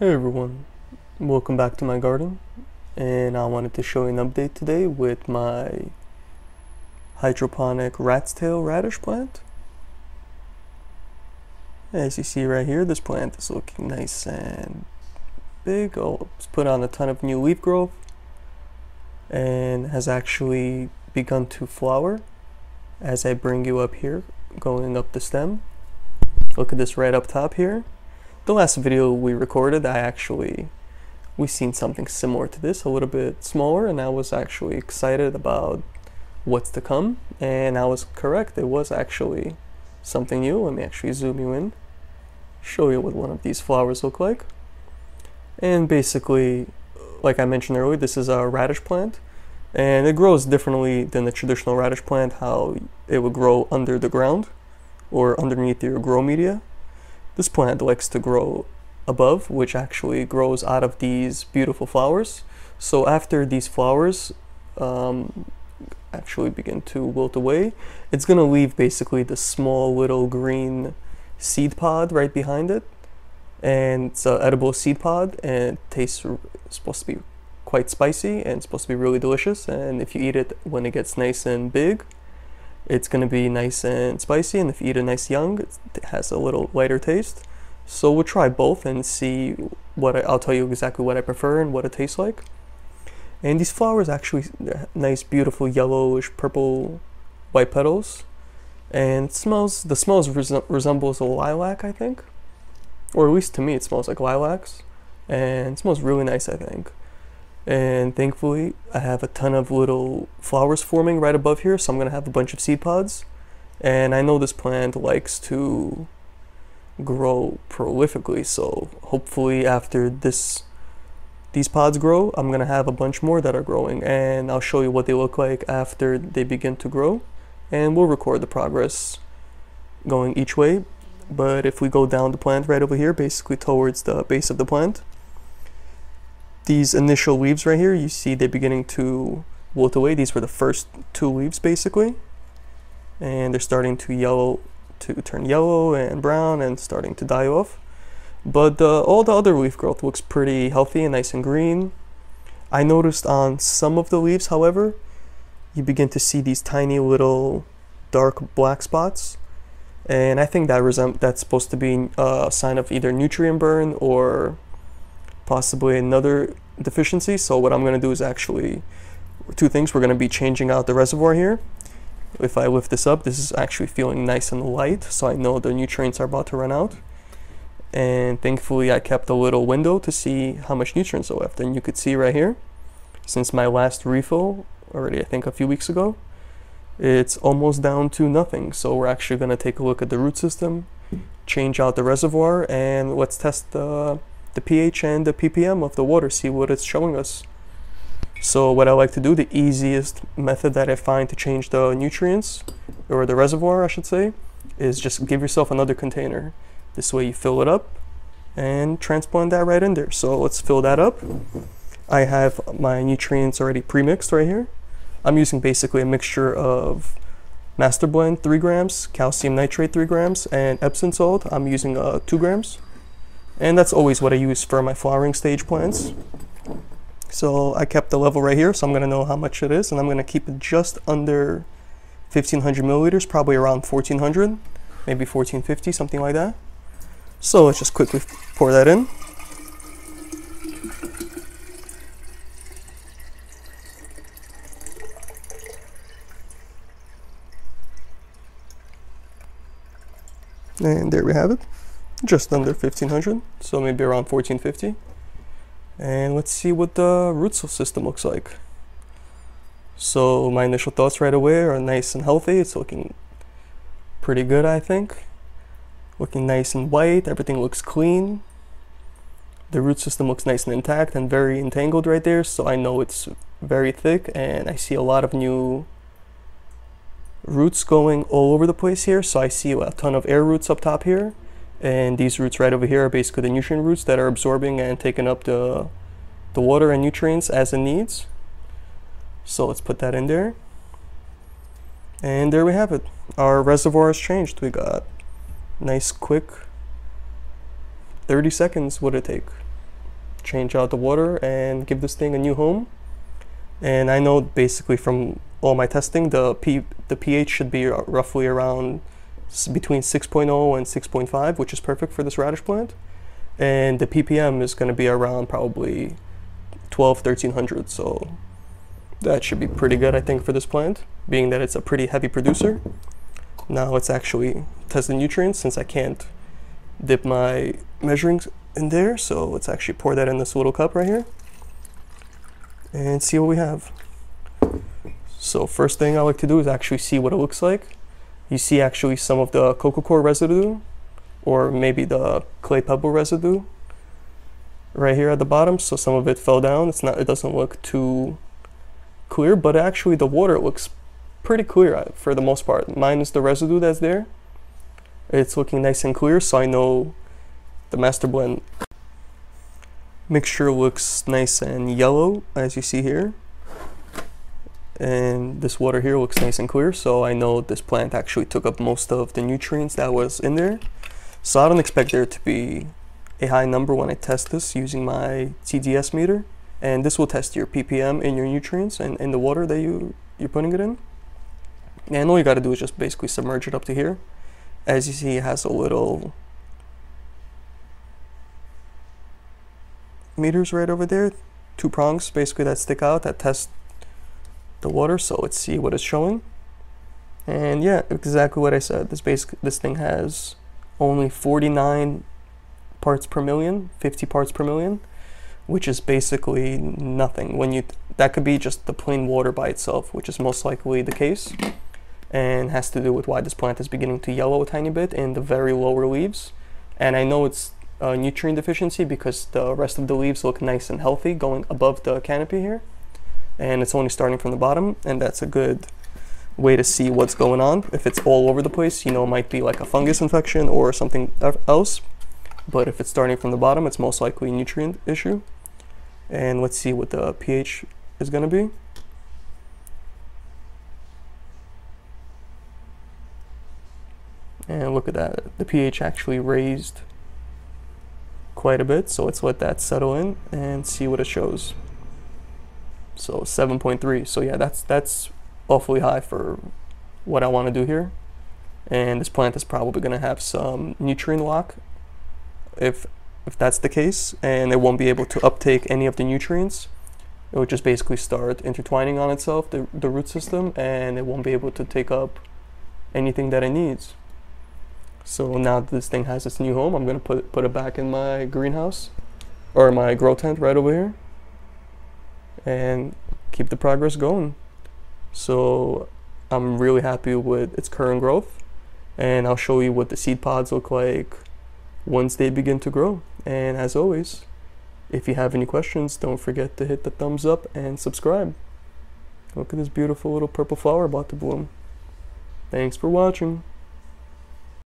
Hey everyone, welcome back to my garden and I wanted to show you an update today with my hydroponic rat's tail radish plant. As you see right here, this plant is looking nice and big. Oh, it's put on a ton of new leaf growth and has actually begun to flower as I bring you up here, going up the stem. Look at this right up top here the last video we recorded, I actually, we seen something similar to this, a little bit smaller, and I was actually excited about what's to come, and I was correct, it was actually something new. Let me actually zoom you in, show you what one of these flowers look like. And basically, like I mentioned earlier, this is a radish plant, and it grows differently than the traditional radish plant, how it would grow under the ground or underneath your grow media. This plant likes to grow above, which actually grows out of these beautiful flowers. So after these flowers um, actually begin to wilt away, it's going to leave basically the small little green seed pod right behind it. And it's an edible seed pod and it tastes supposed to be quite spicy and supposed to be really delicious. And if you eat it when it gets nice and big, it's going to be nice and spicy, and if you eat it nice young, it has a little lighter taste. So we'll try both and see what I, will tell you exactly what I prefer and what it tastes like. And these flowers actually nice, beautiful yellowish purple white petals, and smells. The smells resembles a lilac, I think, or at least to me, it smells like lilacs, and it smells really nice, I think and thankfully I have a ton of little flowers forming right above here so I'm gonna have a bunch of seed pods. And I know this plant likes to grow prolifically so hopefully after this these pods grow I'm gonna have a bunch more that are growing. And I'll show you what they look like after they begin to grow. And we'll record the progress going each way. But if we go down the plant right over here basically towards the base of the plant these initial leaves right here, you see they're beginning to wilt away. These were the first two leaves basically. And they're starting to yellow, to turn yellow and brown and starting to die off. But uh, all the other leaf growth looks pretty healthy and nice and green. I noticed on some of the leaves, however, you begin to see these tiny little dark black spots. And I think that that's supposed to be a sign of either nutrient burn or possibly another deficiency. So what I'm going to do is actually two things. We're going to be changing out the reservoir here. If I lift this up, this is actually feeling nice and light, so I know the nutrients are about to run out. And thankfully I kept a little window to see how much nutrients are left. And you could see right here, since my last refill, already I think a few weeks ago, it's almost down to nothing. So we're actually going to take a look at the root system, change out the reservoir, and let's test the the pH and the ppm of the water, see what it's showing us. So what I like to do, the easiest method that I find to change the nutrients, or the reservoir I should say, is just give yourself another container. This way you fill it up and transplant that right in there. So let's fill that up. I have my nutrients already pre-mixed right here. I'm using basically a mixture of Master Blend 3 grams, calcium nitrate 3 grams, and Epsom salt. I'm using uh, 2 grams. And that's always what I use for my flowering stage plants. So I kept the level right here, so I'm gonna know how much it is, and I'm gonna keep it just under 1500 milliliters, probably around 1400, maybe 1450, something like that. So let's just quickly pour that in. And there we have it just under 1500 so maybe around 1450 and let's see what the root system looks like. So my initial thoughts right away are nice and healthy. It's looking pretty good I think. Looking nice and white. Everything looks clean. The root system looks nice and intact and very entangled right there so I know it's very thick and I see a lot of new roots going all over the place here. So I see a ton of air roots up top here and these roots right over here are basically the nutrient roots that are absorbing and taking up the, the water and nutrients as it needs. So let's put that in there. And there we have it. Our reservoir has changed. We got nice quick 30 seconds would it take change out the water and give this thing a new home. And I know basically from all my testing, the P, the pH should be roughly around between 6.0 and 6.5, which is perfect for this radish plant. And the ppm is going to be around probably 12, 1300. So that should be pretty good, I think, for this plant, being that it's a pretty heavy producer. Now let's actually test the nutrients since I can't dip my measuring in there. So let's actually pour that in this little cup right here and see what we have. So first thing I like to do is actually see what it looks like. You see actually some of the coco coir residue or maybe the clay pebble residue right here at the bottom. So some of it fell down. It's not, it doesn't look too clear, but actually the water looks pretty clear uh, for the most part. Minus the residue that's there. It's looking nice and clear, so I know the master blend mixture looks nice and yellow, as you see here. And this water here looks nice and clear, so I know this plant actually took up most of the nutrients that was in there. So I don't expect there to be a high number when I test this using my TDS meter. And this will test your ppm in your nutrients and in the water that you, you're putting it in. And all you gotta do is just basically submerge it up to here. As you see, it has a little meters right over there. Two prongs basically that stick out that test the water. So let's see what it's showing. And yeah, exactly what I said. This basic this thing has only 49 parts per million, 50 parts per million, which is basically nothing. When you that could be just the plain water by itself, which is most likely the case, and has to do with why this plant is beginning to yellow a tiny bit in the very lower leaves. And I know it's a nutrient deficiency because the rest of the leaves look nice and healthy going above the canopy here. And it's only starting from the bottom, and that's a good way to see what's going on. If it's all over the place, you know, it might be like a fungus infection or something else. But if it's starting from the bottom, it's most likely a nutrient issue. And let's see what the pH is going to be. And look at that, the pH actually raised quite a bit, so let's let that settle in and see what it shows. So 7.3, so yeah, that's that's awfully high for what I want to do here. And this plant is probably going to have some nutrient lock if if that's the case, and it won't be able to uptake any of the nutrients. It would just basically start intertwining on itself, the, the root system, and it won't be able to take up anything that it needs. So now that this thing has its new home, I'm going to put, put it back in my greenhouse, or my grow tent right over here, and keep the progress going. So I'm really happy with its current growth, and I'll show you what the seed pods look like once they begin to grow. And as always, if you have any questions, don't forget to hit the thumbs up and subscribe. Look at this beautiful little purple flower about to bloom. Thanks for watching.